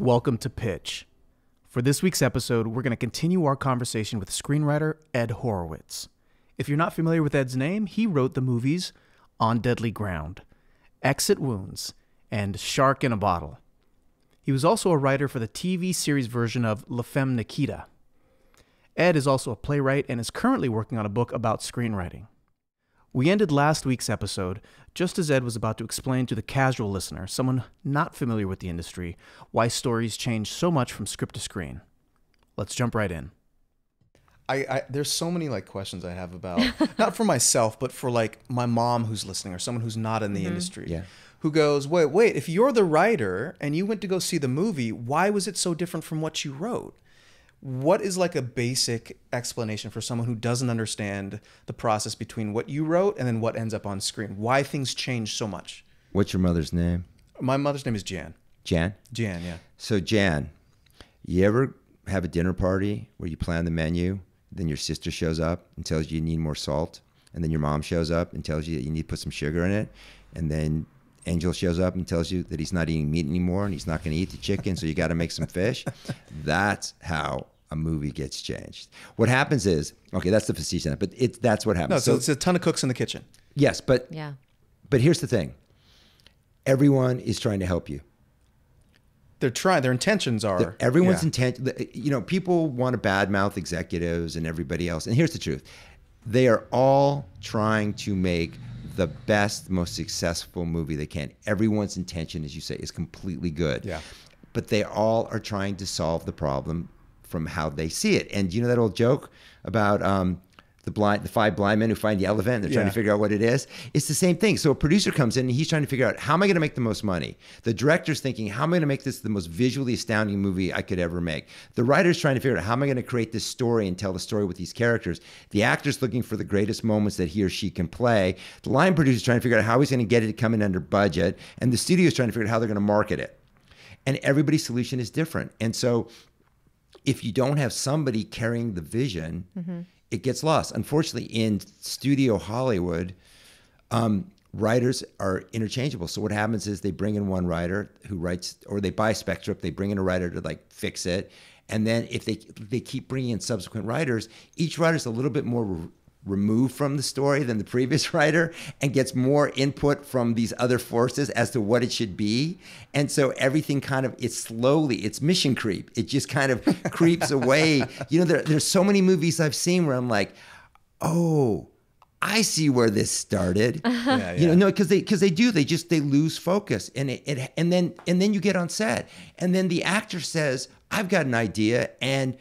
Welcome to Pitch. For this week's episode, we're going to continue our conversation with screenwriter Ed Horowitz. If you're not familiar with Ed's name, he wrote the movies On Deadly Ground, Exit Wounds, and Shark in a Bottle. He was also a writer for the TV series version of La Femme Nikita. Ed is also a playwright and is currently working on a book about screenwriting. We ended last week's episode just as Ed was about to explain to the casual listener, someone not familiar with the industry, why stories change so much from script to screen. Let's jump right in. I, I there's so many like questions I have about not for myself, but for like my mom who's listening or someone who's not in the mm-hmm. industry. Yeah. Who goes, wait, wait, if you're the writer and you went to go see the movie, why was it so different from what you wrote? What is like a basic explanation for someone who doesn't understand the process between what you wrote and then what ends up on screen? Why things change so much? What's your mother's name? My mother's name is Jan. Jan. Jan, yeah. So Jan, you ever have a dinner party where you plan the menu, then your sister shows up and tells you you need more salt, and then your mom shows up and tells you that you need to put some sugar in it, and then Angel shows up and tells you that he's not eating meat anymore and he's not going to eat the chicken, so you got to make some fish. That's how a movie gets changed. What happens is, okay, that's the facetious, but it's that's what happens. No, so, it's a ton of cooks in the kitchen. yes, but Yeah. but here's the thing. Everyone is trying to help you. They're trying. Their intentions are. Everyone's yeah. intent, you know, people want to badmouth executives and everybody else. And here's the truth they are all trying to make the best, most successful movie they can. Everyone's intention, as you say, is completely good. Yeah. But they all are trying to solve the problem from how they see it. And you know that old joke about um, the blind, the five blind men who find the elephant and they're trying Yeah. to figure out what it is? It's the same thing. So a producer comes in and he's trying to figure out how am I going to make the most money? The director's thinking, how am I going to make this the most visually astounding movie I could ever make? The writer's trying to figure out how am I going to create this story and tell the story with these characters? The actor's looking for the greatest moments that he or she can play. The line producer's trying to figure out how he's going to get it to come in under budget. And the studio's trying to figure out how they're going to market it. And everybody's solution is different. And so if you don't have somebody carrying the vision, mm-hmm. It gets lost. Unfortunately, in studio Hollywood, um, writers are interchangeable. So what happens is they bring in one writer who writes, or they buy Spectrum, they bring in a writer to like fix it, and then if they they keep bringing in subsequent writers, each writer's a little bit more. Re- removed from the story than the previous writer and gets more input from these other forces as to what it should be. And so everything kind of it's slowly it's mission creep. It just kind of creeps away. You know there, there's so many movies i've seen where i'm like oh i see where this started. Yeah, you know no because they because they do they just they lose focus. And it, it and then and then you get on set. And then the actor says i've got an idea and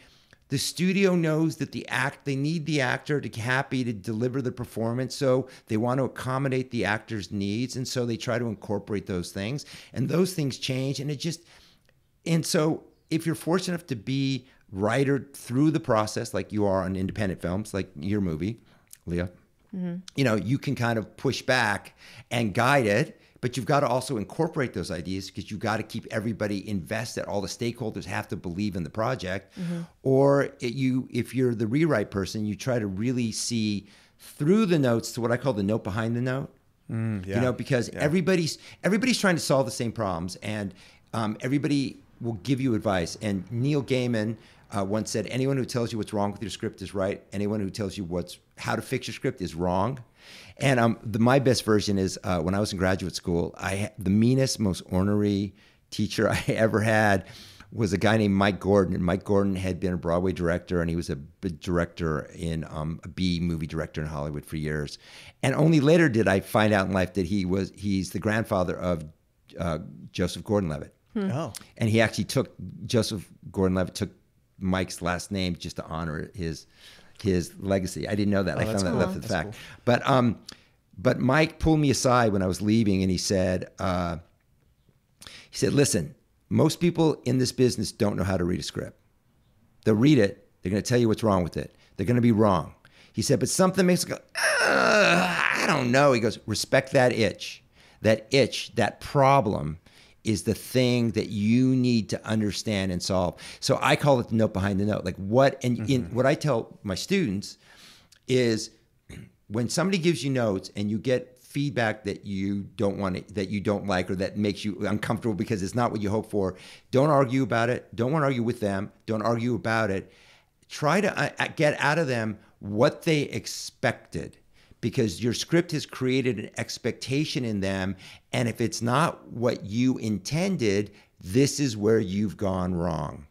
the studio knows that the act they need the actor to be happy to deliver the performance so they want to accommodate the actor's needs and so they try to incorporate those things and those things change and it just and so if you're fortunate enough to be writer through the process like you are on independent films like your movie leah mm-hmm. you know you can kind of push back and guide it but you've got to also incorporate those ideas because you've got to keep everybody invested all the stakeholders have to believe in the project. Or it, you if you're the rewrite person you try to really see through the notes to what i call the note behind the note. You yeah. know because everybody's everybody's trying to solve the same problems and um, everybody will give you advice. And neil gaiman uh, once said anyone who tells you what's wrong with your script is right. Anyone who tells you what's how to fix your script is wrong and um, the, my best version is uh, when i was in graduate school i the meanest most ornery teacher i ever had was a guy named Mike Gordon, and Mike Gordon had been a Broadway director, and he was a big director in um, a B movie director in Hollywood for years. And only later did I find out in life that he was he's the grandfather of uh, Joseph Gordon-Levitt, Oh. and he actually took Joseph Gordon-Levitt took Mike's last name just to honor his his legacy. I didn't know that. I Oh, that's found cool. that after the fact. cool. But um, but Mike pulled me aside when I was leaving, and he said. Uh, he said, listen, most people in this business don't know how to read a script. They'll read it, they're going to tell you what's wrong with it. They're going to be wrong. He said, but something makes it go, "Uh, I don't know. He goes, respect that itch. That itch, that problem is the thing that you need to understand and solve. So I call it the note behind the note. Like what, and in, what I tell my students is when somebody gives you notes and you get feedback that you don't want to, that you don't like or that makes you uncomfortable because it's not what you hope for, don't argue about it. Don't want to argue with them. Don't argue about it. Try to uh, get out of them what they expected because your script has created an expectation in them. And if it's not what you intended, this is where you've gone wrong.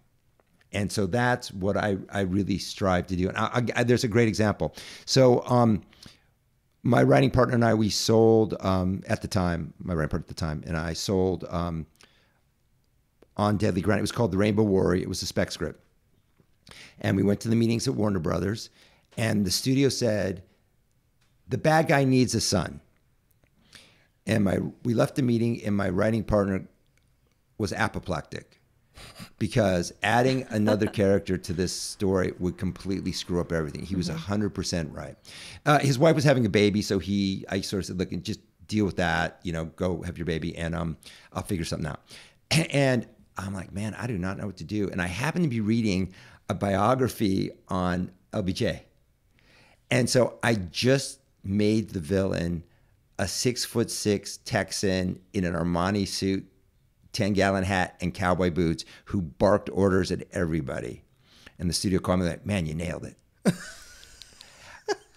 And so that's what I, I really strive to do. And I, I, there's a great example. So, um, my writing partner and I, we sold um, at the time, my writing partner at the time, and I sold um, on Deadly Ground. It was called The Rainbow Warrior. It was a spec script. And we went to the meetings at Warner Brothers, and the studio said, the bad guy needs a son. And my we left the meeting, and my writing partner was apoplectic because adding another character to this story would completely screw up everything. He was mm-hmm. 100% right. Uh, his wife was having a baby, so he I sort of said, "Look, just deal with that. You know, go have your baby, and um, I'll figure something out." And I'm like, man, I do not know what to do. And I happen to be reading a biography on LBJ, and so I just made the villain a six foot six Texan in an Armani suit, 10 gallon hat, and cowboy boots who barked orders at everybody. And the studio called me like, man, you nailed it.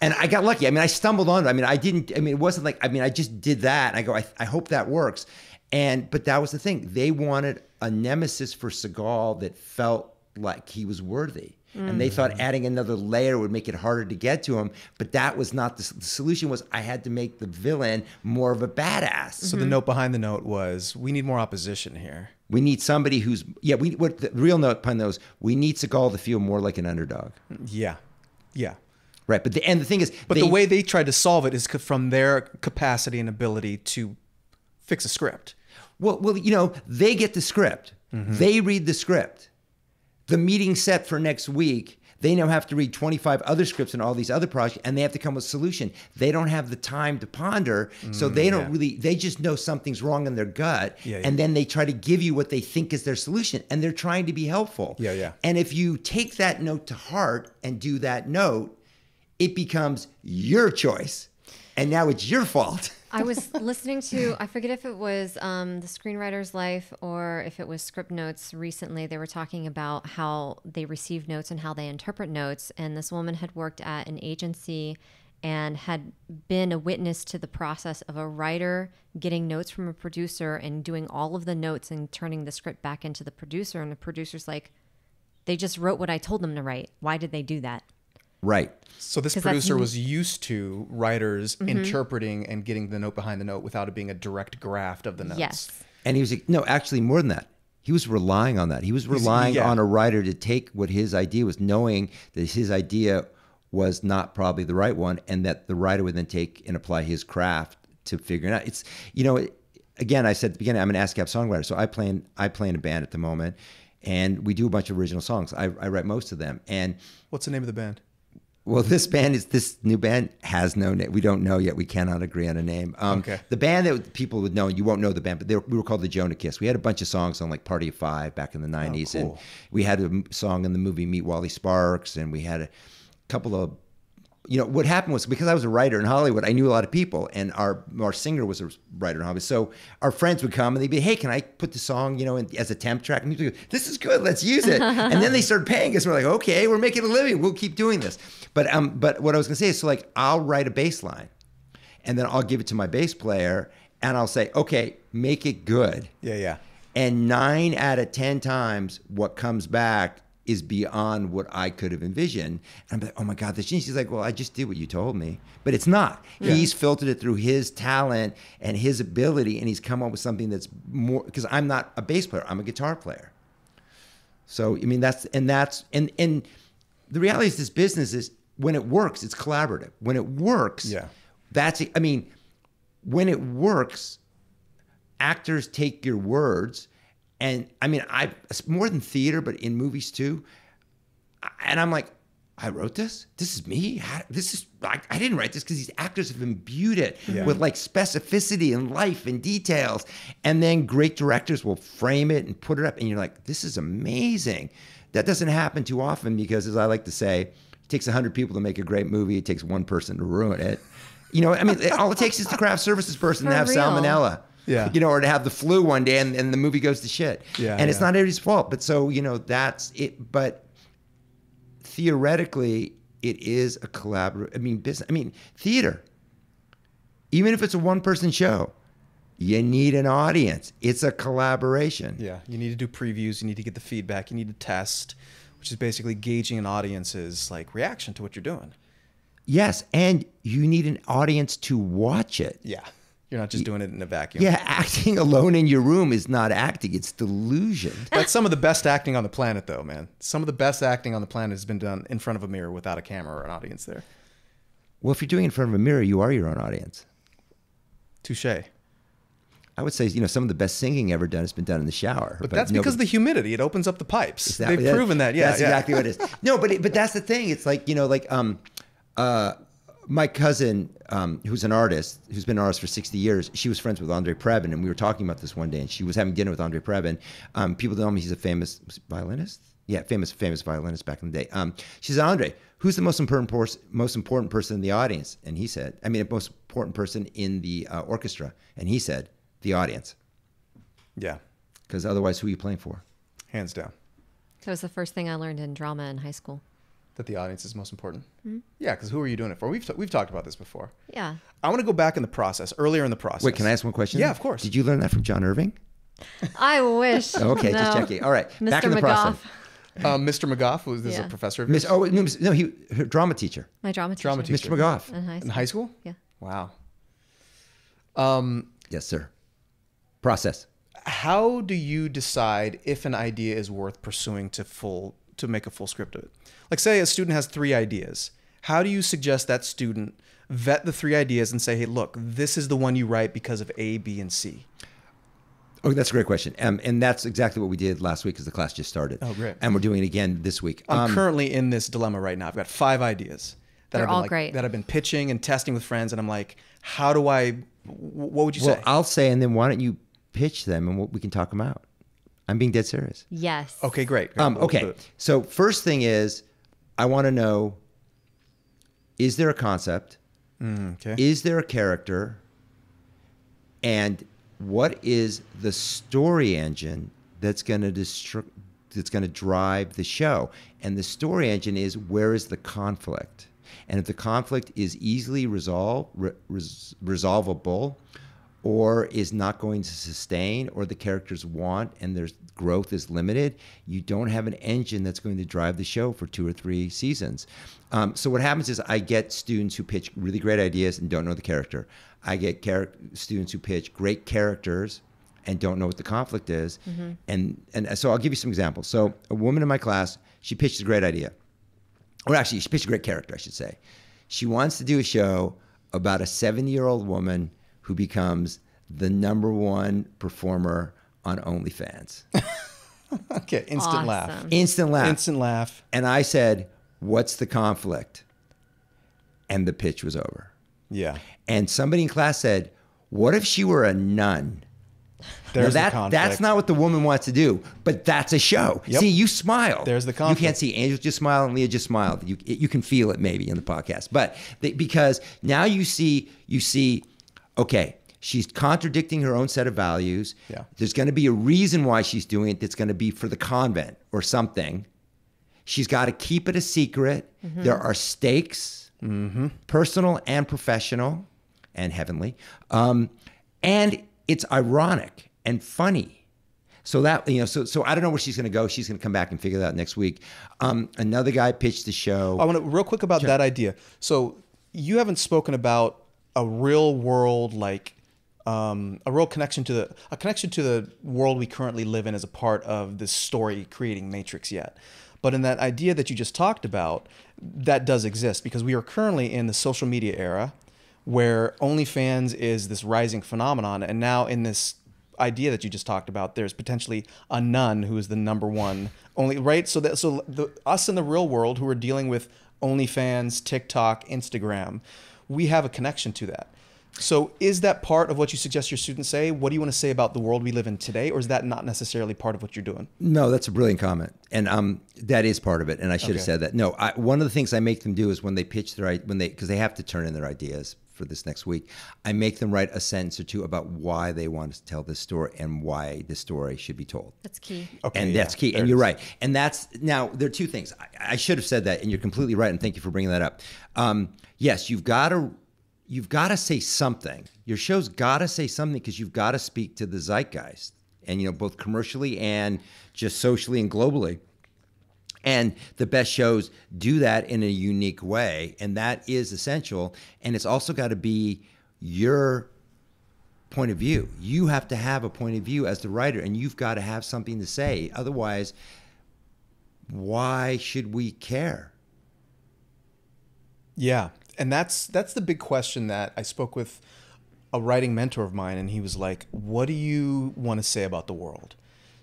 and I got lucky. I mean, I stumbled on it. I mean, I didn't, I mean, it wasn't like, I mean, I just did that. And I go, I, I hope that works. And, but that was the thing. They wanted a nemesis for Seagal that felt like he was worthy. Mm. And they thought adding another layer would make it harder to get to him, but that was not the, the solution. Was I had to make the villain more of a badass. So mm-hmm. the note behind the note was, we need more opposition here. We need somebody who's yeah. We what the real note behind those. We need Seagal to feel more like an underdog. Yeah, yeah. Right, but the and the thing is, but they, the way they tried to solve it is from their capacity and ability to fix a script. Well, well, you know, they get the script. Mm-hmm. They read the script the meeting set for next week they now have to read 25 other scripts and all these other projects and they have to come with a solution they don't have the time to ponder so they mm, don't yeah. really they just know something's wrong in their gut yeah, yeah. and then they try to give you what they think is their solution and they're trying to be helpful yeah yeah and if you take that note to heart and do that note it becomes your choice and now it's your fault I was listening to, I forget if it was um, The Screenwriter's Life or if it was Script Notes recently. They were talking about how they receive notes and how they interpret notes. And this woman had worked at an agency and had been a witness to the process of a writer getting notes from a producer and doing all of the notes and turning the script back into the producer. And the producer's like, they just wrote what I told them to write. Why did they do that? Right. So this producer was used to writers mm-hmm. interpreting and getting the note behind the note without it being a direct graft of the notes. Yes. And he was no, actually more than that. He was relying on that. He was relying yeah. on a writer to take what his idea was, knowing that his idea was not probably the right one, and that the writer would then take and apply his craft to figure it out. It's you know, again, I said at the beginning, I'm an ASCAP songwriter, so I play in I play in a band at the moment, and we do a bunch of original songs. I, I write most of them. And what's the name of the band? Well, this band is this new band has no name. We don't know yet. We cannot agree on a name. Um, okay. The band that people would know, you won't know the band, but were, we were called the Jonah Kiss. We had a bunch of songs on like Party of Five back in the '90s, oh, cool. and we had a song in the movie Meet Wally Sparks, and we had a couple of you know what happened was because I was a writer in Hollywood, I knew a lot of people, and our our singer was a writer in Hollywood. So our friends would come and they'd be, "Hey, can I put the song, you know, in, as a temp track?" And we'd go, "This is good, let's use it." and then they started paying us. We're like, "Okay, we're making a living. We'll keep doing this." But um, but what I was gonna say is, so like, I'll write a bass line, and then I'll give it to my bass player, and I'll say, "Okay, make it good." Yeah, yeah. And nine out of ten times, what comes back is beyond what I could have envisioned. And I'm like, oh my God, this genius. He's like, well, I just did what you told me. But it's not. Yeah. He's filtered it through his talent and his ability, and he's come up with something that's more because I'm not a bass player, I'm a guitar player. So I mean that's and that's and and the reality is this business is when it works, it's collaborative. When it works, yeah. that's I mean, when it works, actors take your words and I mean, I more than theater, but in movies too. And I'm like, I wrote this. This is me. How, this is I, I, didn't write this because these actors have imbued it yeah. with like specificity and life and details. And then great directors will frame it and put it up, and you're like, this is amazing. That doesn't happen too often because, as I like to say, it takes hundred people to make a great movie. It takes one person to ruin it. You know, I mean, all it takes is the craft services person to have real. salmonella. Yeah. You know, or to have the flu one day and, and the movie goes to shit. Yeah, And it's yeah. not everybody's fault. But so, you know, that's it. But theoretically, it is a collaborative. I mean, business. I mean, theater. Even if it's a one-person show, you need an audience. It's a collaboration. Yeah, you need to do previews. You need to get the feedback. You need to test, which is basically gauging an audience's like reaction to what you're doing. Yes, and you need an audience to watch it. Yeah, you're not just doing it in a vacuum. Yeah, acting alone in your room is not acting; it's delusion. That's some of the best acting on the planet, though, man. Some of the best acting on the planet has been done in front of a mirror without a camera or an audience there. Well, if you're doing it in front of a mirror, you are your own audience. Touche. I would say, you know, some of the best singing ever done has been done in the shower. But, that's because of the humidity. It opens up the pipes. They've that- proven that. Yeah, that's yeah. exactly what it is. No, but it, but that's the thing. It's like you know, like um, uh, my cousin, um, who's an artist, who's been an artist for sixty years. She was friends with Andre Previn, and we were talking about this one day. And she was having dinner with Andre Previn. Um, people know me he's a famous violinist. Yeah, famous famous violinist back in the day. Um, she said, Andre, who's the most important pers- most important person in the audience? And he said, I mean, the most important person in the uh, orchestra. And he said, the audience, Yeah, because otherwise, who are you playing for? hands down. That was the first thing I learned in drama in high school. That the audience is most important. Hmm? Yeah, because who are you doing it for? We've, t- we've talked about this before. Yeah. I want to go back in the process, earlier in the process. Wait, can I ask one question? Yeah, of course. Did you learn that from John Irving? I wish. Okay, just checking. All right, Mr. back in the McGough, process. Um, Mr. McGough was this is Yeah. a professor of Miss, oh no, no, he her drama teacher, my drama teacher. Drama teacher. Mr. McGough. In high in school. high school. Yeah. Wow. Um, Yes, sir. Process. how do you decide if an idea is worth pursuing to full to make a full script of it? Like, say a student has three ideas. How do you suggest that student vet the three ideas and say, "Hey, look, this is the one you write because of A, B, and C." Oh, that's a great question. Um, and that's exactly what we did last week because the class just started. Oh, great. And we're doing it again this week. I'm Um, currently in this dilemma right now. I've got five ideas that They're I've been all like, great. that I've been pitching and testing with friends, and I'm like, how do I? What would you well, say? I'll say, and then why don't you pitch them and we can talk them out. I'm being dead serious. Yes. okay, great. Um, okay. So first thing is, I want to know: is there a concept? Okay. Is there a character? And what is the story engine that's going to distr- that's going to drive the show? And the story engine is where is the conflict? And if the conflict is easily resolve, re- res- resolvable, or is not going to sustain, or the characters want and there's growth is limited, you don't have an engine that's going to drive the show for two or three seasons. Um, so what happens is I get students who pitch really great ideas and don't know the character. I get char- students who pitch great characters and don't know what the conflict is. And and so I'll give you some examples. So a woman in my class, she pitched a great idea or actually, she pitched a great character, I should say. She wants to do a show about a 70 year old woman who becomes the number one performer on OnlyFans. Okay. Instant laugh. Instant laugh. Instant laugh. And I said, What's the conflict? And the pitch was over. Yeah. And somebody in class said, What if she were a nun? There's now that, the conflict. That's not what the woman wants to do, but that's a show. Yep. See, you smile. There's the conflict. You can't see Angel just smile and Leah just smiled. You, you can feel it maybe in the podcast, but they, because now you see you see, okay, she's contradicting her own set of values. Yeah. There's going to be a reason why she's doing it. That's going to be for the convent or something. She's got to keep it a secret. There are stakes, personal and professional, and heavenly. Um, and it's ironic and funny. So that you know, so so I don't know where she's going to go. She's going to come back and figure that out next week. Um, another guy pitched the show. I want to real quick about that idea. So you haven't spoken about a real world like um, a real connection to the a connection to the world we currently live in as a part of this story creating matrix yet. But in that idea that you just talked about, that does exist because we are currently in the social media era where OnlyFans is this rising phenomenon, and now in this idea that you just talked about, there's potentially a nun who is the number one only right. So that so the us in the real world who are dealing with OnlyFans, TikTok, Instagram, we have a connection to that. So is that part of what you suggest your students say? What do you want to say about the world we live in today, or is that not necessarily part of what you're doing? No, that's a brilliant comment, and um, that is part of it. And I should have said that. No, I, one of the things I make them do is when they pitch their when they because they have to turn in their ideas for this next week. I make them write a sentence or two about why they want to tell this story and why this story should be told. That's key. Okay, and yeah, that's key. And you're right. And that's now there are two things. I, I should have said that, and you're completely right. And thank you for bringing that up. Um, yes, you've got to you've got to say something. Your show's got to say something because you've got to speak to the zeitgeist, and you know both commercially and just socially and globally. And the best shows do that in a unique way, and that is essential. And it's also got to be your point of view. You have to have a point of view as the writer, and you've got to have something to say. Otherwise, why should we care? Yeah, and that's that's the big question that I spoke with a writing mentor of mine, and he was like, "What do you want to say about the world?"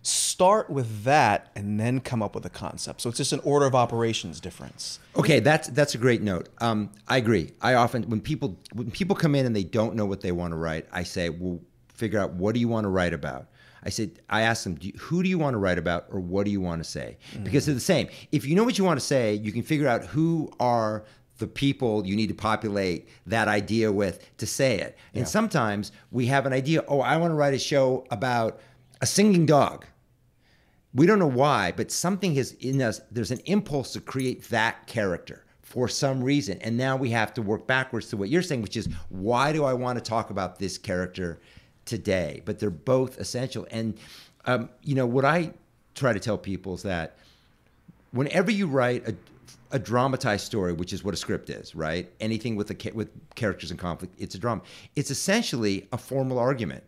Start with that, and then come up with a concept. So it's just an order of operations difference. Okay, that's that's a great note. Um, I agree. I often when people when people come in and they don't know what they want to write, I say, "Well, figure out what do you want to write about." I said, I ask them, do you, "Who do you want to write about, or what do you want to say?" Because they're the same. If you know what you want to say, you can figure out who are the people you need to populate that idea with to say it. And sometimes we have an idea. Oh, I want to write a show about a singing dog we don't know why, but something is in us, there's an impulse to create that character for some reason. And now we have to work backwards to what you're saying, which is why do I want to talk about this character today? But they're both essential. And, um, you know, what I try to tell people is that whenever you write a, a dramatized story, which is what a script is, right? Anything with a with characters in conflict, it's a drama. It's essentially a formal argument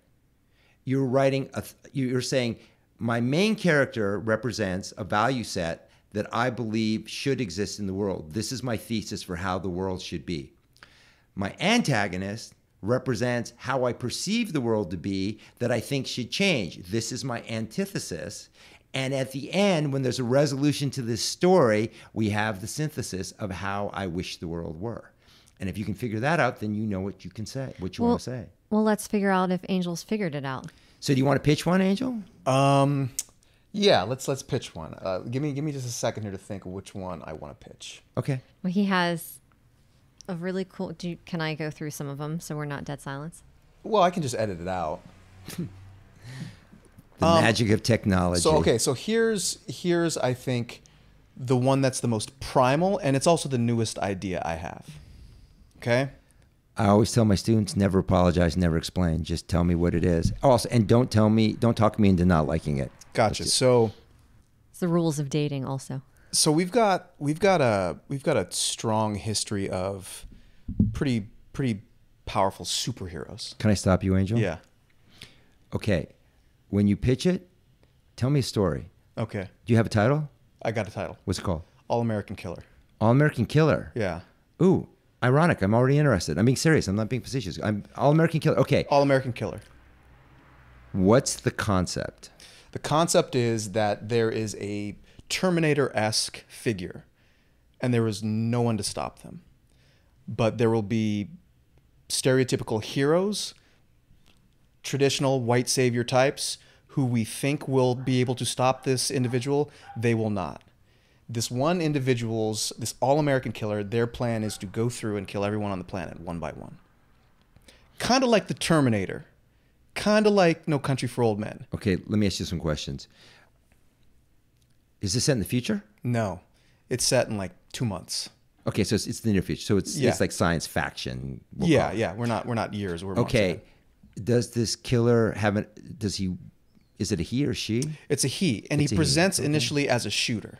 you're writing a you're saying my main character represents a value set that I believe should exist in the world. This is my thesis for how the world should be. My antagonist represents how I perceive the world to be that I think should change. This is my antithesis. And at the end, when there's a resolution to this story, we have the synthesis of how I wish the world were. And if you can figure that out, then you know what you can say, what you Well, want to say. well, let's figure out if Angel's figured it out. So do you want to pitch one, Angel? Um, yeah, let's let's pitch one. Uh, give me give me just a second here to think which one I want to pitch. Okay. Well, he has a really cool. Do you, can I go through some of them so we're not dead silence? Well, I can just edit it out. The magic of technology. So okay, so here's here's I think the one that's the most primal, and it's also the newest idea I have. Okay. I always tell my students never apologize, never explain. Just tell me what it is. Also, and don't tell me, don't talk me into not liking it. Gotcha. So It's the rules of dating, also. so we've got we've got a we've got a strong history of pretty pretty powerful superheroes. Can I stop you, Angel? Yeah. Okay. When you pitch it, tell me a story. Okay. Do you have a title? I got a title. What's it called? All American Killer. All American Killer. Yeah. Ooh, ironic. I'm already interested. I'm being serious. I'm not being facetious. I'm All American Killer. Okay. All American Killer. What's the concept? The concept is that there is a Terminator esque figure, and there is no one to stop them. But there will be stereotypical heroes, traditional white savior types, who we think will be able to stop this individual. They will not. This one individual's, this all American killer, their plan is to go through and kill everyone on the planet one by one. Kind of like the Terminator. Kind of like No Country for Old Men. Okay, let me ask you some questions. Is this set in the future? No, it's set in like two months. Okay, so it's, it's the near future. So it's Yeah. it's like science faction. we'll yeah, yeah. We're not we're not years. We're Okay. Does this killer have an? Does he? Is it a he or she? It's a he, and It's he he, presents okay. initially as a shooter.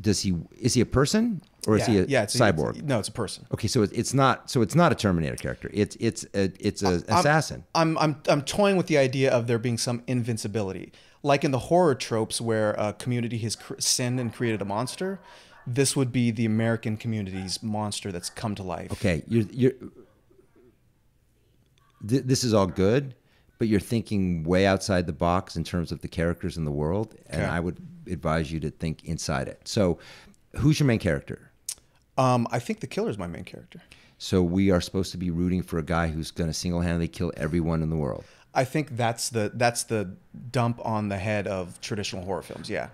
Does he? Is he a person or is yeah, he a yeah, it's cyborg? it's- no, it's a person. okay, so it- it's not. So it's not a Terminator character. It's it's a it's a assassin. I'm I'm I'm toying with the idea of there being some invincibility, like in the horror tropes where a community has cr- sinned and created a monster. This would be the American community's monster that's come to life. Okay, you're you're. Th- this is all good, but you're thinking way outside the box in terms of the characters in the world, and Okay. I would advise you to think inside it. So, who's your main character? Um, I think the killer is my main character. So we are supposed to be rooting for a guy who's going to single-handedly kill everyone in the world. I think that's the that's the dump on the head of traditional horror films. Yeah.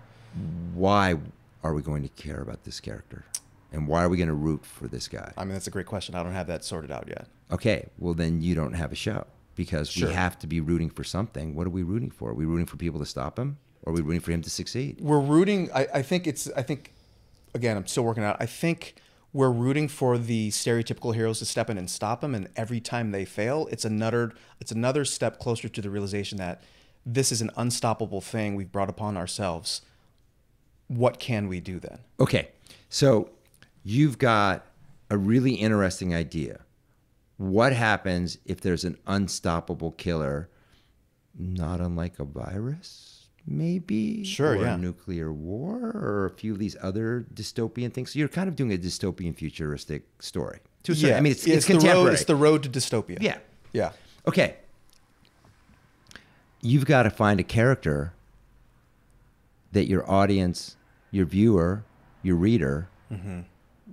Why are we going to care about this character? And why are we going to root for this guy? I mean, that's a great question. I don't have that sorted out yet. Okay, well then you don't have a show because Sure. we have to be rooting for something. What are we rooting for? Are we rooting for people to stop him, or are we rooting for him to succeed? We're rooting. I, I think it's. I think, again, I'm still working out. I think we're rooting for the stereotypical heroes to step in and stop them. And every time they fail, it's another. It's another step closer to the realization that this is an unstoppable thing we've brought upon ourselves. What can we do then? Okay, so you've got a really interesting idea. What happens if there's an unstoppable killer, not unlike a virus, maybe? Sure, or yeah. A nuclear war, or a few of these other dystopian things. So you're kind of doing a dystopian futuristic story. To a certain- I mean, it's, it's, the road. contemporary. It's the road to dystopia. Yeah. Yeah. Okay. You've got to find a character that your audience, your viewer, your reader mm-hmm.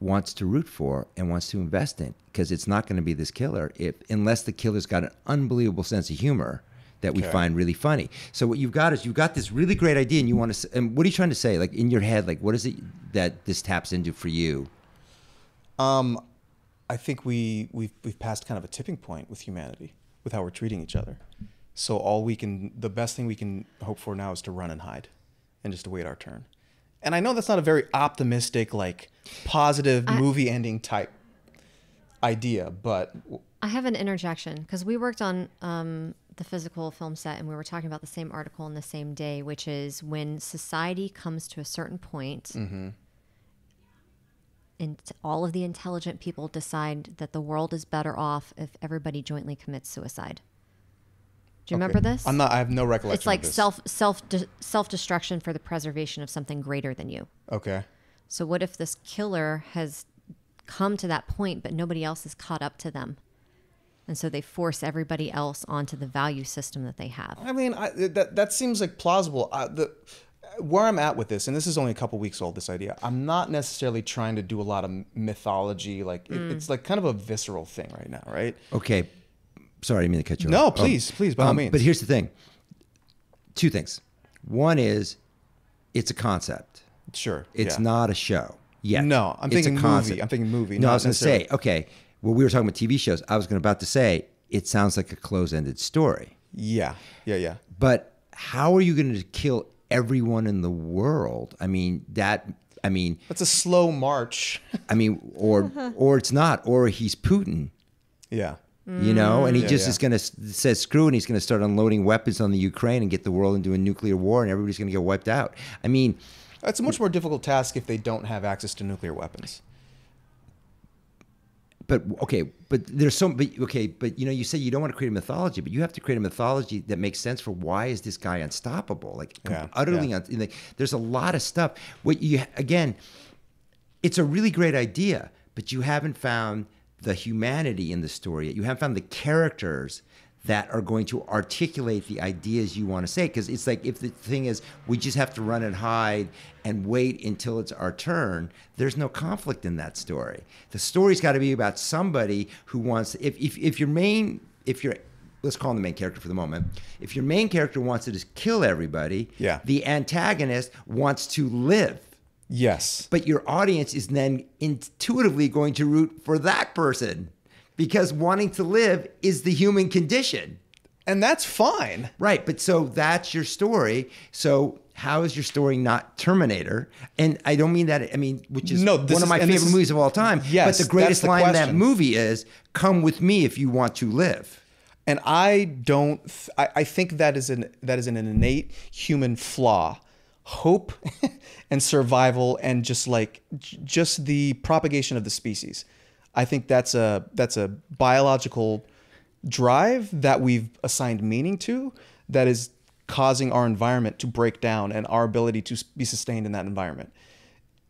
Wants to root for and wants to invest in because it's not going to be this killer if unless the killer's got an unbelievable sense of humor that we Okay. find really funny. So what you've got is you've got this really great idea and you want to and what are you trying to say like in your head like what is it that this taps into for you? Um, I think we we've we've passed kind of a tipping point with humanity with how we're treating each other. So all we can, the best thing we can hope for now is to run and hide, and just to wait our turn. And I know that's not a very optimistic, like positive movie ending type idea, but I have an interjection because we worked on um, the physical film set and we were talking about the same article on the same day, which is when society comes to a certain point and all of the intelligent people decide that the world is better off if everybody jointly commits suicide. Do you remember this? I'm not. I have no recollection. it's like of this. self self de- self destruction for the preservation of something greater than you. Okay. So what if this killer has come to that point, but nobody else is caught up to them, and so they force everybody else onto the value system that they have? I mean, I, that that seems like plausible. I, the where I'm at with this, and this is only a couple weeks old. This idea, I'm not necessarily trying to do a lot of mythology. Like it, mm. it's like kind of a visceral thing right now, right? Okay. Sorry, I didn't mean to cut you No, off. please, um, please, by all um, means. But here's the thing. Two things. One is it's a concept. Sure. It's yeah. not a show. Yeah. No, I'm thinking movie. I'm thinking movie, No, I was going to say, okay, well, we were talking about TV shows. I was going about to say it sounds like a close-ended story. Yeah. Yeah. Yeah. But how are you going to kill everyone in the world? I mean, that I mean, That's a slow march. I mean or or it's not or he's Putin. yeah. You know, and he Yeah, just yeah. is going to says screw, and he's going to start unloading weapons on the Ukraine and get the world into a nuclear war, and everybody's going to get wiped out. I mean, It's a much more difficult task if they don't have access to nuclear weapons. but okay, but there's so, but okay, but you know, you say you don't want to create a mythology, but you have to create a mythology that makes sense for why is this guy unstoppable? Like Yeah, utterly, yeah. un, like there's a lot of stuff. What you again, it's a really great idea, but you haven't found the humanity in the story yet. You haven't found the characters that are going to articulate the ideas you want to say. Because it's like if the thing is we just have to run and hide and wait until it's our turn, there's no conflict in that story. The story's got to be about somebody who wants if if, if your main if you're let's call him the main character for the moment. If your main character wants to just kill everybody, Yeah. the antagonist wants to live Yes. but your audience is then intuitively going to root for that person because wanting to live is the human condition. And that's fine. Right, but so that's your story. So how is your story not Terminator? And I don't mean that. I mean, which is No, one of my favorite is- movies of all time. Yes, but the greatest the line in that movie is, "Come with me if you want to live." And I don't. Th- I, I think that is an that is an innate human flaw, hope, and survival, and just like just the propagation of the species. I think that's a that's a biological drive that we've assigned meaning to that is causing our environment to break down and our ability to be sustained in that environment.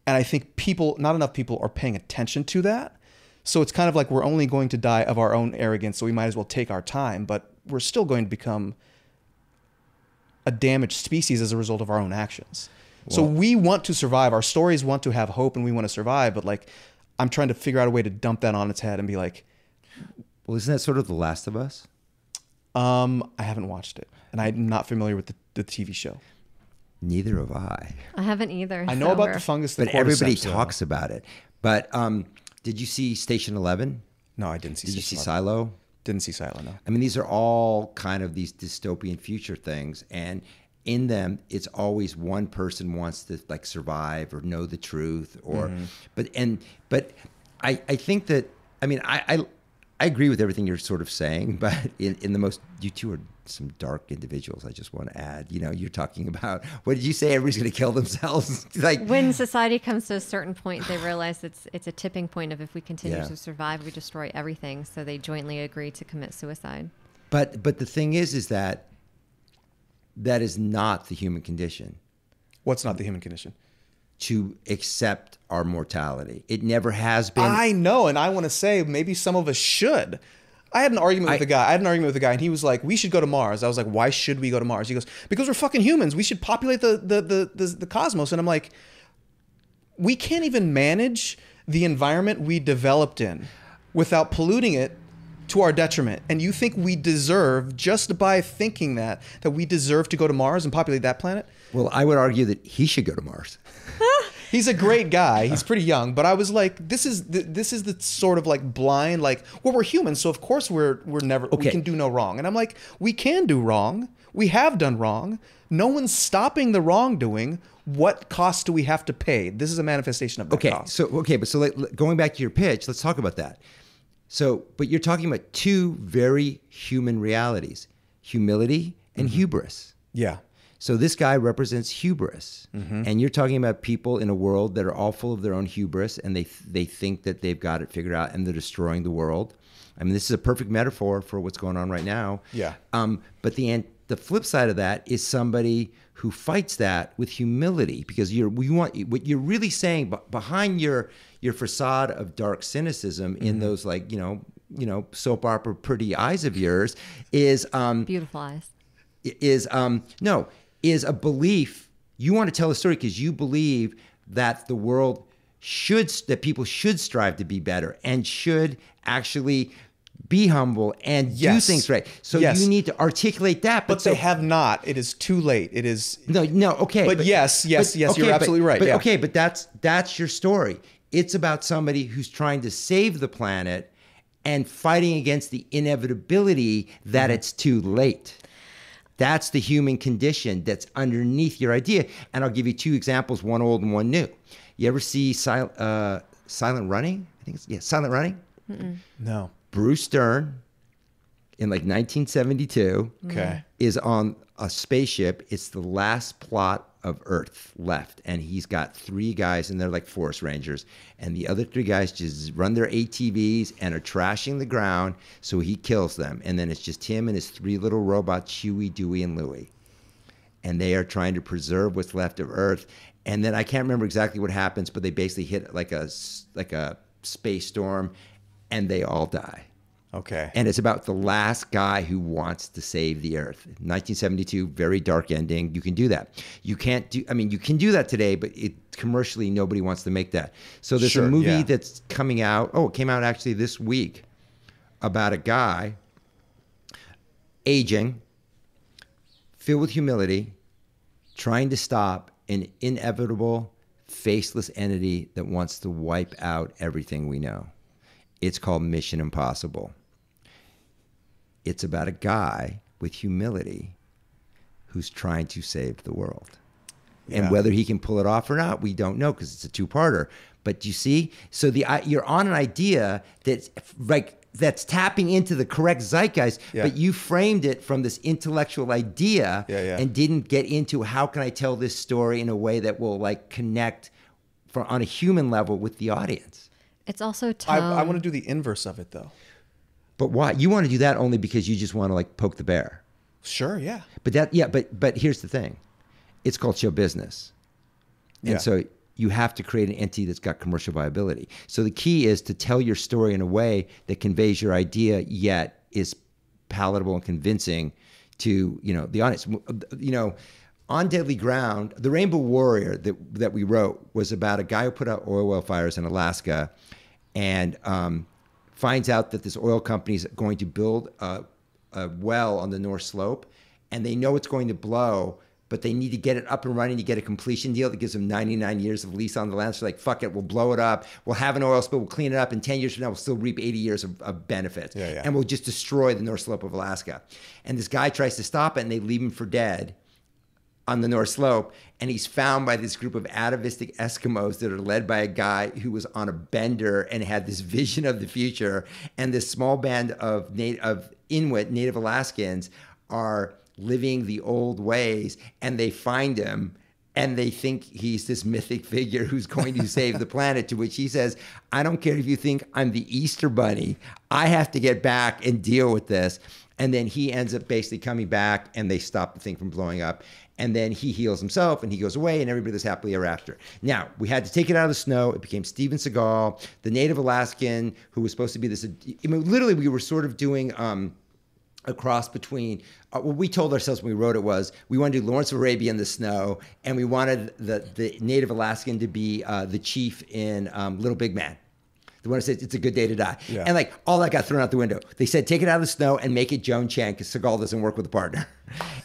And I think people, not enough people, are paying attention to that. So it's kind of like we're only going to die of our own arrogance, so we might as well take our time, but we're still going to become a damaged species as a result of our own actions. so we want to survive. Our stories want to have hope and we want to survive, but like I'm trying to figure out a way to dump that on its head and be like, Well, isn't that sort of The Last of Us? um, I haven't watched it and I'm not familiar with the, the TV show. Neither have I. I haven't either. I know so about we're- the fungus. The but everybody cordyceps, though. talks about it. But um, did you see Station Eleven? No, I didn't see. Did you see Silo? Silo? Didn't see Silo. No. I mean, these are all kind of these dystopian future things, and in them, it's always one person wants to like survive or know the truth, or mm-hmm. but and but I I think that I mean I I, I agree with everything you're sort of saying, but in, in the most you two are some dark individuals. I just want to add, you know, you're talking about what did you say? Everybody's going to kill themselves, like When society comes to a certain point, they realize it's it's a tipping point of if we continue Yeah. to survive, we destroy everything. So they jointly agree to commit suicide. But but the thing is, is that that is not the human condition What's not the human condition? To accept our mortality. It never has been. I know, and I want to say maybe some of us should. I had an argument with a guy. I had an argument with a guy, and he was like, "We should go to Mars." I was like, "Why should we go to Mars?" He goes, "Because we're fucking humans. We should populate the the the the, the cosmos." And I'm like, "We can't even manage the environment we developed in without polluting it to our detriment." And you think we deserve just by thinking that that we deserve to go to Mars and populate that planet? Well, I would argue that he should go to Mars. He's a great guy. He's pretty young, but I was like, this is the, this is the sort of like blind, like, well, we're humans, so of course we're we're never we can do no wrong. And I'm like, we can do wrong. We have done wrong. No one's stopping the wrongdoing. What cost do we have to pay? This is a manifestation of that Okay, cost. so okay, but so like, going back to your pitch, let's talk about that. So, but you're talking about two very human realities: humility and mm-hmm. hubris. yeah, So this guy represents hubris, and you're talking about people in a world that are all full of their own hubris, and they they think that they've got it figured out, and they're destroying the world. I mean, this is a perfect metaphor for what's going on right now. Yeah. Um, but the the flip side of that is somebody who fights that with humility, because you're you want what you're really saying behind your your facade of dark cynicism in those like you know you know soap opera pretty eyes of yours is um, Beautiful eyes. is um no is a belief you want to tell a story because you believe that the world should that people should strive to be better and should actually be humble and do things right so Yes. you need to articulate that but, but so, they have not. It is too late. It is. no no okay But yes, yes, yes, you're but- absolutely right, but yeah. okay but that's that's your story it's about somebody who's trying to save the planet and fighting against the inevitability that Mm-hmm. it's too late that's the human condition that's underneath your idea. And I'll give you two examples, one old and one new. You ever see Sil- uh, Silent Running? I think it's, yeah, Silent Running. No. Bruce Dern in like 1972 Okay. is on a spaceship. It's the last plot of Earth left. And he's got three guys, and they're like forest rangers. And the other three guys just run their ATVs and are trashing the ground. So he kills them. And then it's just him and his three little robots, Huey, Dewey, and Louie. And they are trying to preserve what's left of Earth. And then I can't remember exactly what happens, but they basically hit like a like a space storm, and they all die Okay. and it's about the last guy who wants to save the earth. 1972 very dark ending. You can do that. You can't do i mean you can do that today but it commercially nobody wants to make that. So there's Sure, a movie yeah. that's coming out. Oh it came out actually this week about a guy aging filled with humility trying to stop an inevitable faceless entity that wants to wipe out everything we know. It's called mission impossible it's about a guy with humility who's trying to save the world. And whether he can pull it off or not, we don't know because it's a two-parter. But you see, so the you're on an idea that's like that's tapping into the correct zeitgeist, Yeah. but you framed it from this intellectual idea Yeah, yeah. and didn't get into how can I tell this story in a way that will like connect for, on a human level with the audience. It's also I. I want to do the inverse of it though. But why? You want to do that only because you just want to like poke the bear. Sure. Yeah. But that, yeah, but but here's the thing, it's called show business, and Yeah. so you have to create an entity that's got commercial viability. So the key is to tell your story in a way that conveys your idea, yet is palatable and convincing to you know the audience. You know, on Deadly Ground, the Rainbow Warrior that that we wrote was about a guy who put out oil well fires in Alaska, and um, finds out that this oil company is going to build a, a well on the North Slope, and they know it's going to blow, but they need to get it up and running to get a completion deal that gives them 99 years of lease on the land. So like, fuck it, we'll blow it up. We'll have an oil spill. We'll clean it up. In 10 years from now, we'll still reap 80 years of, of benefits. Yeah, yeah. And we'll just destroy the North Slope of Alaska. And this guy tries to stop it, and they leave him for dead on the North Slope, and he's found by this group of atavistic Eskimos that are led by a guy who was on a bender and had this vision of the future. And this small band of of Inuit Native Alaskans are living the old ways, and they find him. And they think he's this mythic figure who's going to save the planet. To which he says, I don't care if you think I'm the Easter Bunny. I have to get back and deal with this. And then he ends up basically coming back and they stop the thing from blowing up. And then he heals himself and he goes away and everybody lives happily ever after. Now, we had to take it out of the snow. It became Steven Seagal, the native Alaskan who was supposed to be this. I mean, literally, we were sort of doing. Um, a cross between uh, what we told ourselves when we wrote it was we wanted to do Lawrence of Arabia in the snow, and we wanted the the native Alaskan to be uh, the chief in um, Little Big Man. The one who says it's a good day to die. Yeah. And like all that got thrown out the window. They said take it out of the snow and make it Joan Chen because Seagal doesn't work with a partner.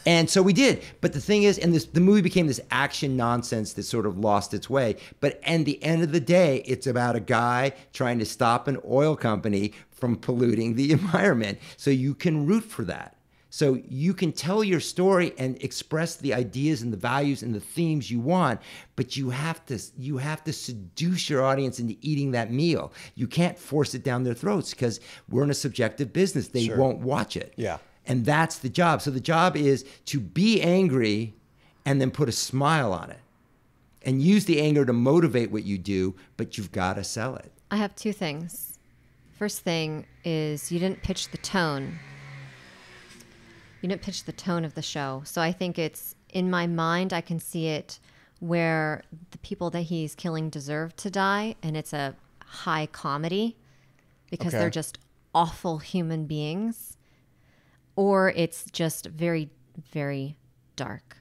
And so we did. But the thing is, and this the movie became this action nonsense that sort of lost its way. But at the end of the day, it's about a guy trying to stop an oil company from polluting the environment. So you can root for that. So you can tell your story and express the ideas and the values and the themes you want, but you have to you have to seduce your audience into eating that meal. You can't force it down their throats because we're in a subjective business. They Sure. won't watch it. Yeah. And that's the job. So the job is to be angry and then put a smile on it. And use the anger to motivate what you do, but you've got to sell it. I have two things. First thing is you didn't pitch the tone. You didn't pitch the tone of the show. So I think it's in my mind I can see it where the people that he's killing deserve to die and it's a high comedy because Okay. they're just awful human beings or it's just very very dark.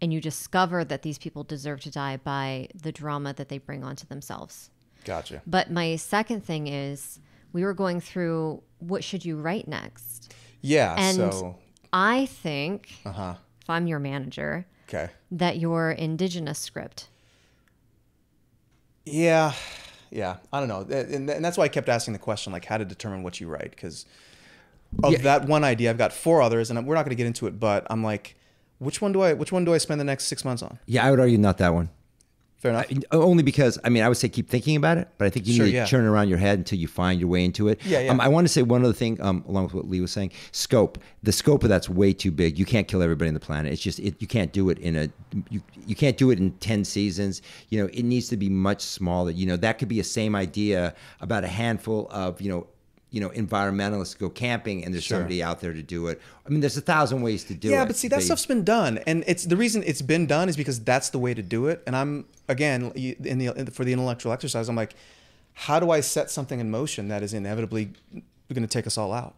And you discover that these people deserve to die by the drama that they bring onto themselves. Gotcha. But my second thing is we were going through what should you write next? Yeah. And so. I think Uh huh. if I'm your manager, Okay. that your indigenous script. Yeah, yeah. I don't know, and, and that's why I kept asking the question, like, how to determine what you write, because of Yeah. that one idea, I've got four others, and we're not going to get into it. But I'm like, which one do I? Which one do I spend the next six months on? Yeah, I would argue not that one. Fair enough. Only because I mean I would say keep thinking about it, but I think you Sure, need to yeah. turn around your head until you find your way into it. Yeah, yeah. Um, I want to say one other thing um, along with what Lee was saying. Scope. The scope of that's way too big. You can't kill everybody on the planet. It's just it, you can't do it in a you you can't do it in ten seasons. You know it needs to be much smaller. You know that could be a same idea about a handful of you know. You know, environmentalists go camping, and there's Sure. somebody out there to do it. I mean, there's a thousand ways to do it. yeah, but see, that stuff's been done, and it's the reason it's been done is because that's the way to do it. And I'm again in the- for the intellectual exercise, I'm like, how do I set something in motion that is inevitably going to take us all out,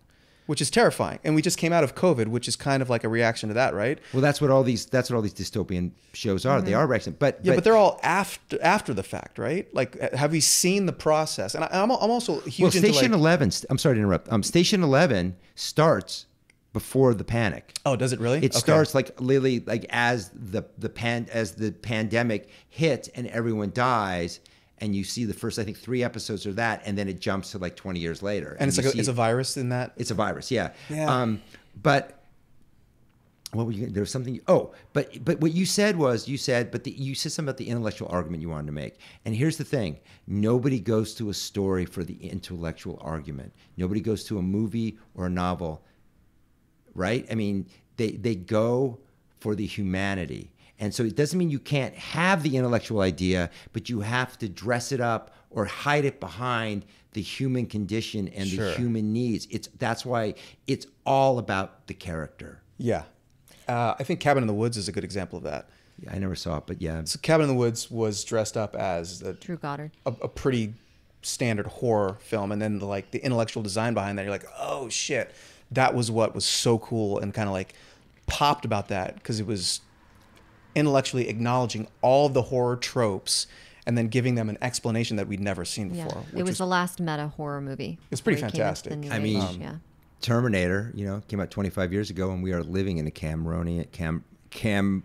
which is terrifying. And we just came out of COVID, which is kind of like a reaction to that, right? Well, that's what all these that's what all these dystopian shows are. They are reaction, but Mm-hmm. Yeah, but, they're all after after the fact, right? Like, have we seen the process? And I, I'm, I'm also huge well, Station like, Eleven. I'm sorry to interrupt. Um, Station Eleven starts before the panic. oh, does it really? It Okay. starts like literally like as the the pan as the pandemic hits and everyone dies, and you see the first I think three episodes are that, and then it jumps to like 20 years later, and it's you like a, it's a virus in that. it's a virus, yeah. Yeah. Um, but what were you? There was something. Oh, but but what you said was you said, but the, you said something about the intellectual argument you wanted to make. And here's the thing: nobody goes to a story for the intellectual argument. Nobody goes to a movie or a novel, right? I mean, they they go for the humanity. And so it doesn't mean you can't have the intellectual idea, but you have to dress it up or hide it behind the human condition and Sure. the human needs. It's that's why it's all about the character. Yeah, uh, I think Cabin in the Woods is a good example of that. Yeah, I never saw it, but yeah. So Cabin in the Woods was dressed up as a, Drew Goddard. a, a pretty standard horror film, and then the, like the intellectual design behind that, you're like, oh shit, that was what was so cool and kind of like popped about that because it was intellectually acknowledging all of the horror tropes and then giving them an explanation that we'd never seen Yeah. before. It which was the last meta horror movie. It's pretty before he came into the fantastic. new I mean, um, yeah. Terminator, you know, came out 25 years ago, and we are living in a Cameronian, Cam, Cam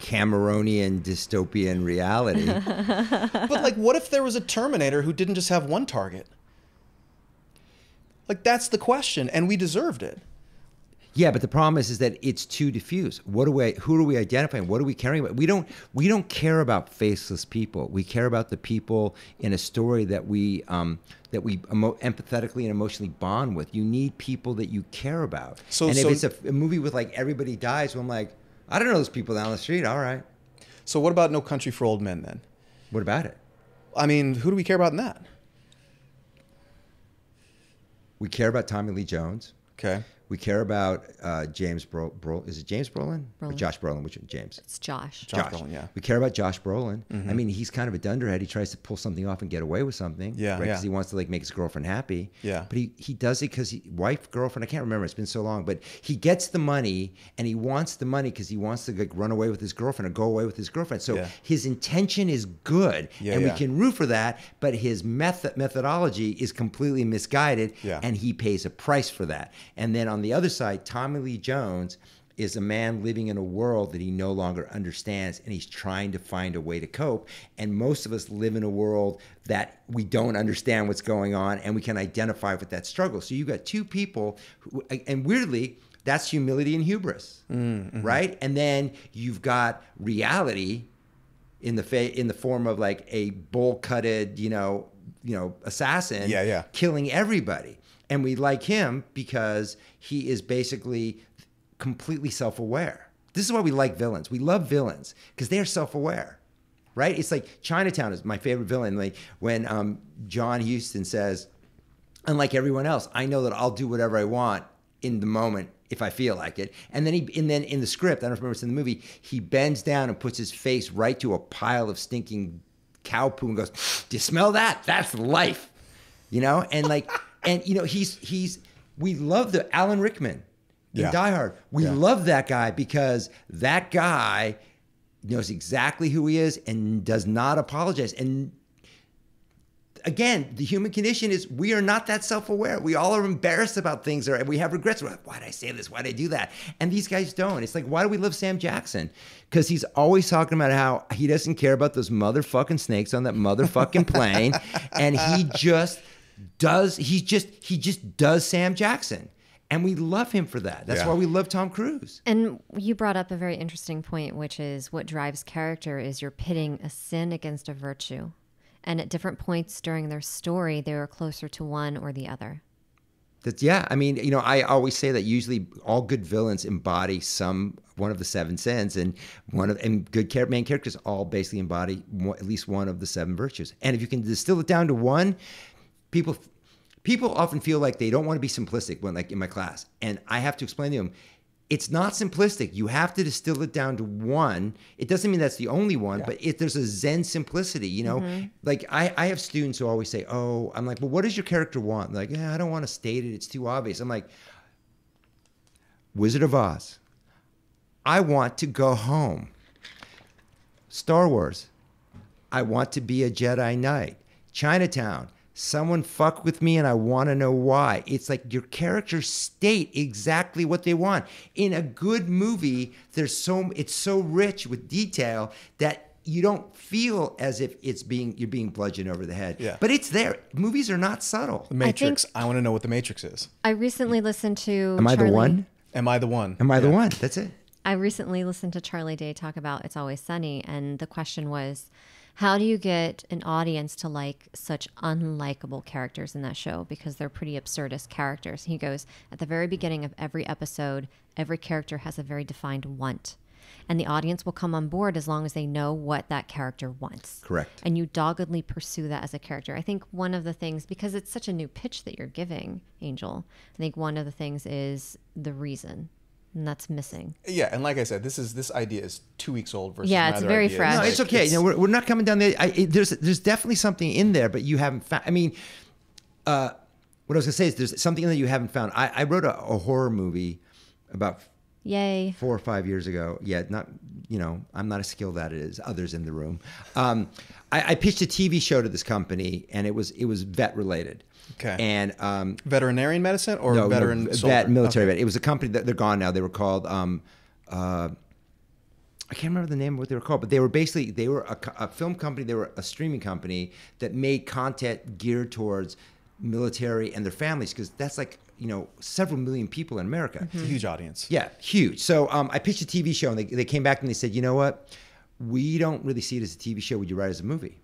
Cameronian dystopian reality. But like, what if there was a Terminator who didn't just have one target? Like that's the question, and we deserved it. Yeah, but the problem is, is that it's too diffuse. What do we? Who are we identifying? What are we caring about? We don't. We don't care about faceless people. We care about the people in a story that we um, that we emo- empathetically and emotionally bond with. You need people that you care about. So- and if so- it's a, a movie with like everybody dies, well, I'm like, I don't know those people down the street. All right, So what about No Country for Old Men then? what about it? I mean, who do we care about in that? We care about Tommy Lee Jones. Okay. We care about uh, James Bro, Bro. Is it James Brolin? Or Josh Brolin? Which one? James? It's Josh. Josh Brolin, yeah. We care about Josh Brolin. I mean, he's kind of a dunderhead. He tries to pull something off and get away with something. Yeah, right? yeah. Because he wants to like make his girlfriend happy. Yeah. But he, he does it because he wife girlfriend. I can't remember. It's been so long. But he gets the money and he wants the money because he wants to like run away with his girlfriend or go away with his girlfriend. So Yeah. his intention is good, Yeah, and yeah. we can root for that. But his method methodology is completely misguided, Yeah. and he pays a price for that. And then on the other side, Tommy Lee Jones is a man living in a world that he no longer understands and he's trying to find a way to cope. And most of us live in a world that we don't understand what's going on and we can identify with that struggle. So you've got two people, who, and weirdly, that's humility and hubris, mm-hmm. right? And then you've got reality in the fa- in the form of like a bull cutted, you know, you know, assassin Yeah, yeah. killing everybody. And we like him because he is basically completely self-aware. This is why we like villains. We love villains because they are self-aware. Right? It's like Chinatown is my favorite villain. Like when um, John Huston says, unlike everyone else, I know that I'll do whatever I want in the moment if I feel like it. And then he and then in the script, I don't remember it's in the movie, he bends down and puts his face right to a pile of stinking cow poo and goes, Do you smell that? That's life. You know? And like and you know, he's he's we love the Alan Rickman in Yeah. Die Hard. We Yeah. love that guy because that guy knows exactly who he is and does not apologize. And again, the human condition is we are not that self-aware. We all are embarrassed about things or we have regrets. We're like, why did I say this? Why did I do that? And these guys don't. It's like, why do we love Sam Jackson? Because he's always talking about how he doesn't care about those motherfucking snakes on that motherfucking plane. and he just does, he just, he just does Sam Jackson. And we love him for that. That's Yeah. why we love Tom Cruise. And you brought up a very interesting point, which is what drives character is you're pitting a sin against a virtue. And at different points during their story, they were closer to one or the other. That's yeah. I mean, you know, I always say that usually all good villains embody some one of the seven sins, and one of and good char- main characters all basically embody one, at least one of the seven virtues. And if you can distill it down to one, people people often feel like they don't want to be simplistic when like in my class, and I have to explain to them. It's not simplistic. You have to distill it down to one. It doesn't mean that's the only one, but if there's a Zen simplicity, you know, mm-hmm. like I, I have students who always say, "Oh, I'm like, well, what does your character want?" Like, yeah, I don't want to state it. It's too obvious. I'm like, Wizard of Oz. I want to go home. Star Wars. I want to be a Jedi Knight. Chinatown. Someone fuck with me and I want to know why. It's like your characters state exactly what they want. In a good movie, there's so it's so rich with detail that you don't feel as if it's being you're being bludgeoned over the head. Yeah. But it's there. Movies are not subtle. The Matrix. I, want to know what the Matrix is. I recently listened to. Am I the one? Am I the one? Am I the one? That's it. I recently listened to Charlie Day talk about It's Always Sunny, and the question was, how do you get an audience to like such unlikable characters in that show because they're pretty absurdist characters? He goes, at the very beginning of every episode, every character has a very defined want. And the audience will come on board as long as they know what that character wants. Correct. And you doggedly pursue that as a character. I think one of the things, because it's such a new pitch that you're giving, Angel, I think one of the things is the reason. And that's missing. Yeah, and like I said, this is this idea is two weeks old versus Yeah, it's very ideas. fresh. No, Like, it's okay. you know, we're, we're not coming down there. I, it, there's there's definitely something in there, but you haven't found. I mean, uh, what I was gonna say is there's something that you haven't found. I, I wrote a, a horror movie about Yay. four or five years ago. Yeah, not you know, I'm not as skilled at it as others in the room. Um, I, I pitched a TV show to this company, and it was it was vet related. Okay. And um, veterinarian medicine or no, no, veteran vet military Okay. vet. It was a company that they're gone now. They were called um, uh, I can't remember the name of what they were called, but they were basically they were a, a film company. They were a streaming company that made content geared towards military and their families because that's like you know several million people in America. It's a huge audience. Yeah, huge. So um, I pitched a TV show, and they, they came back and they said, you know what? We don't really see it as a TV show. Would you write it as a movie?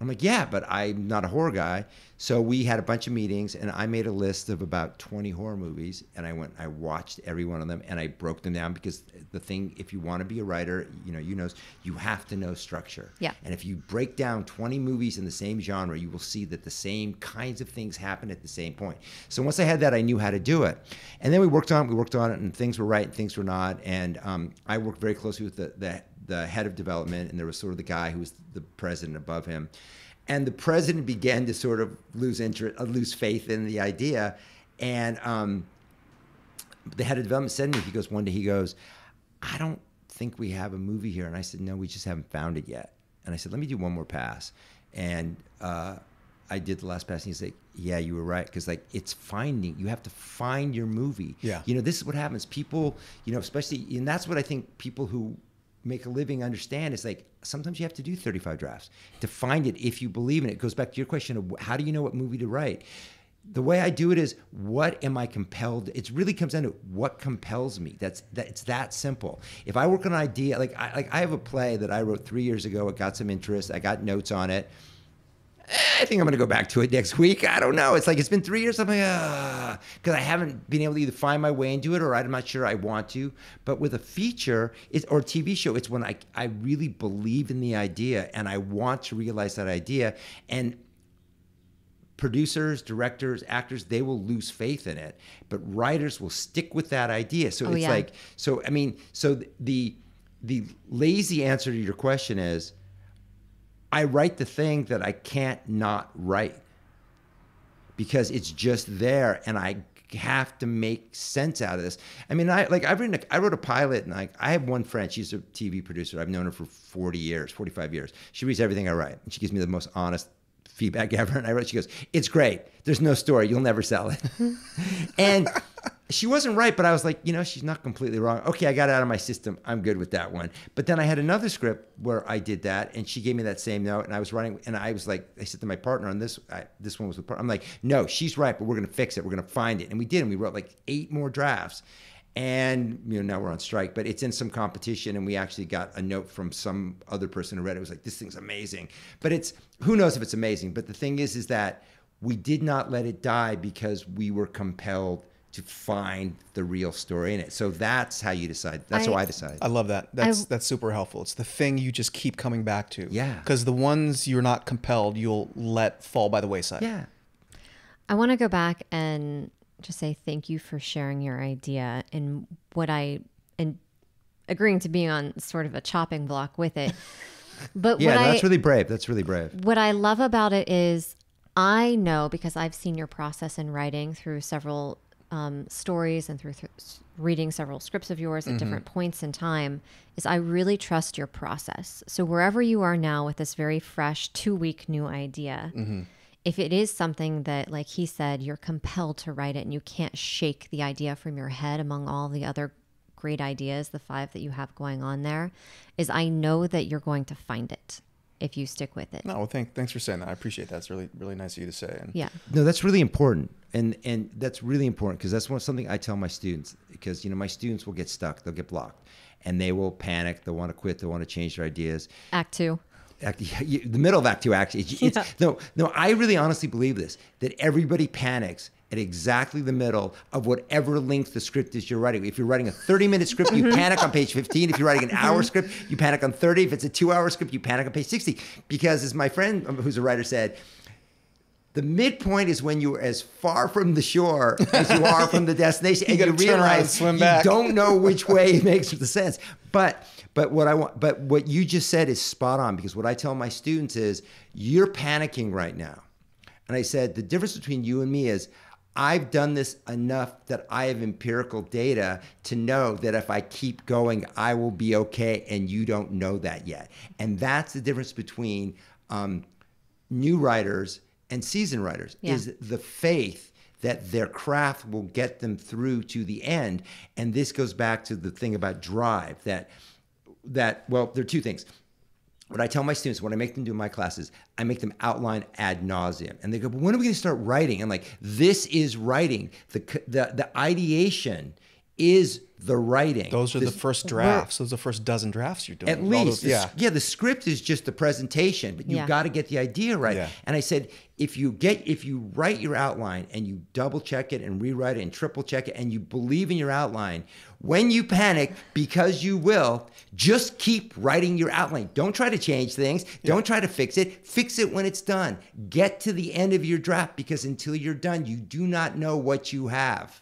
I'm like, yeah, but I'm not a horror guy. So we had a bunch of meetings, and I made a list of about 20 horror movies, and I went, I watched every one of them, and I broke them down because the thing, if you want to be a writer, you know, you know, you have to know structure. Yeah. And if you break down 20 movies in the same genre, you will see that the same kinds of things happen at the same point. So once I had that, I knew how to do it. And then we worked on it, we worked on it, and things were right and things were not. And um, I worked very closely with the, the, the head of development, and there was sort of the guy who was the president above him. And the president began to sort of lose interest, uh, lose faith in the idea. And um, the head of development said to me, he goes, one day, he goes, I don't think we have a movie here. And I said, no, we just haven't found it yet. And I said, let me do one more pass. And uh, I did the last pass, and he's like, yeah, you were right. Because, like, it's finding, you have to find your movie. Yeah. You know, this is what happens. People, you know, especially, and that's what I think people who make a living understand is like sometimes you have to do 35 drafts to find it if you believe in it. It goes back to your question of how do you know what movie to write? The way I do it is what am I compelled? It really comes down to what compels me. That's that it's that simple. If I work on an idea, like I like I have a play that I wrote three years ago, it got some interest, I got notes on it. I think I'm going to go back to it next week. I don't know. It's like it's been three years. I'm like, ah, because I haven't been able to either find my way into it or I'm not sure I want to. But with a feature it's, or TV show, it's when I, I really believe in the idea and I want to realize that idea. And producers, directors, actors, they will lose faith in it, but writers will stick with that idea. So Oh, it's yeah. like, so I mean, so the the lazy answer to your question is I write the thing that I can't not write because it's just there and I have to make sense out of this. I mean, I like I've written a, I wrote a pilot and like I have one friend, she's a TV producer. I've known her for 40 years, 45 years. She reads everything I write and she gives me the most honest feedback ever. And I wrote, she goes, "It's great. There's no story. You'll never sell it." and she wasn't right, but I was like, you know, she's not completely wrong. Okay, I got it out of my system. I'm good with that one. But then I had another script where I did that, and she gave me that same note, and I was writing, and I was like, I said to my partner on this, I, this one was with, I'm like, no, she's right, but we're gonna fix it. We're gonna find it, and we did, and we wrote like eight more drafts. And you know now we're on strike, but it's in some competition, and we actually got a note from some other person who read it. It was like, "This thing's amazing," but it's who knows if it's amazing. But the thing is, is that we did not let it die because we were compelled to find the real story in it. So that's how you decide. That's how I- I decide. I love that. That's I- that's super helpful. It's the thing you just keep coming back to. Yeah. Because the ones you're not compelled, you'll let fall by the wayside. yeah. I want to go back and just say thank you for sharing your idea and what I and agreeing to be on sort of a chopping block with it. But Yeah, what that's I really brave. That's really brave. what I love about it is I know because I've seen your process in writing through several um, stories and through th- reading several scripts of yours at different points in time is I really trust your process. So wherever you are now with this very fresh two week new idea, if it is something that, like he said, you're compelled to write it and you can't shake the idea from your head among all the other great ideas, the five that you have going on there, is I know that you're going to find it if you stick with it. No, well, thank, thanks for saying that. I appreciate that. It's really really nice of you to say. And Yeah. No, that's really important, and and that's really important because that's one something I tell my students because you know my students will get stuck, they'll get blocked, and they will panic, they'll want to quit, they'll want to change their ideas. Act two. Act, you- the middle of Act Two, actually, it's, it's- Yeah. no, no. I really honestly believe this that everybody panics at exactly the middle of whatever length the script is you're writing. If you're writing a 30 minute script, you panic on page 15. If you're writing an hour script, you panic on 30. If it's a two hour script, you panic on page 60. Because as my friend um, who's a writer said, the midpoint is when you're as far from the shore as you are from the destination, and You you, gotta turn around and realize swim you don't know which way it makes the sense. But but what I want, but what you just said is spot on because what I tell my students is you're panicking right now, and I said the difference between you and me is. I've done this enough that I have empirical data to know that if I keep going, I will be okay, and you don't know that yet. And that's the difference between um, new writers and seasoned writers Yeah. is the faith that their craft will get them through to the end and this goes back to the thing about drive that that well, there are two things. What I tell my students, what I make them do my classes, I make them outline ad nauseum, and they go, "But when are we going to start writing?" And like, this is writing. The the the ideation is the writing. Those are This- the first drafts. Those are the first dozen drafts you're doing. at least, those- the yeah. yeah. The script is just the presentation, but you've Yeah. got to get the idea right. Yeah. And I said, if you get, if you write your outline and you double check it and rewrite it and triple check it, and you believe in your outline, when you panic, because you will, just keep writing your outline. Don't try to change things. Don't try to fix it. Fix it when it's done. Get to the end of your draft because until you're done, you do not know what you have.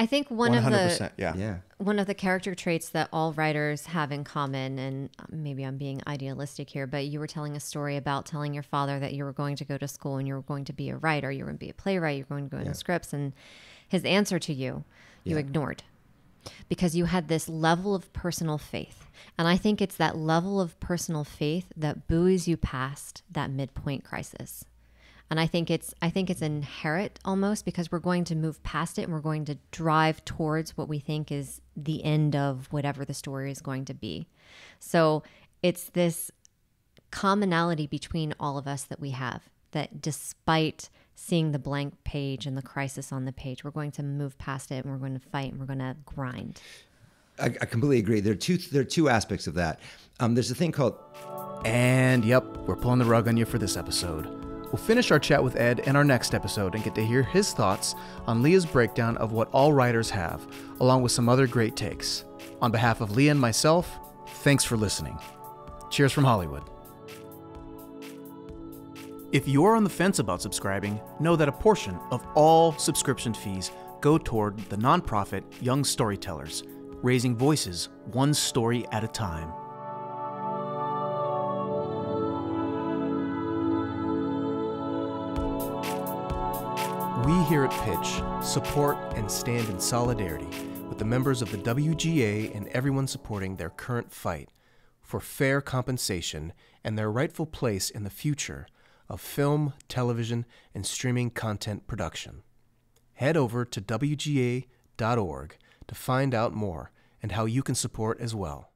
I think one of 100%. the yeah. Yeah. one of the character traits that all writers have in common, and uh, maybe I'm being idealistic here, but you were telling a story about telling your father that you were going to go to school and you were going to be a writer, you were going to be a playwright, you were going to go into scripts, and his answer to you, you ignored because you had this level of personal faith. And I think it's that level of personal faith that buoys you past that midpoint crisis. And I think it's I think it's inherent almost because we're going to move past it and we're going to drive towards what we think is the end of whatever the story is going to be. So it's this commonality between all of us that we have that despite seeing the blank page and the crisis on the page, we're going to move past it and we're going to fight and we're going to grind. I, I completely agree. There are two. There are two aspects of that. Um, there's a thing called And yep, we're pulling the rug on you for this episode. We'll finish our chat with Ed in our next episode and get to hear his thoughts on Leah's breakdown of what all writers have, along with some other great takes. On behalf of Leah and myself, thanks for listening. Cheers from Hollywood. If you're on the fence about subscribing, know that a portion of all subscription fees go toward the nonprofit Young Storytellers, raising voices one story at a time. We here at Pitch support and stand in solidarity with the members of the WGA and everyone supporting their current fight for fair compensation and their rightful place in the future of film, television, and streaming content production. Head over to WGA.org to find out more and how you can support as well.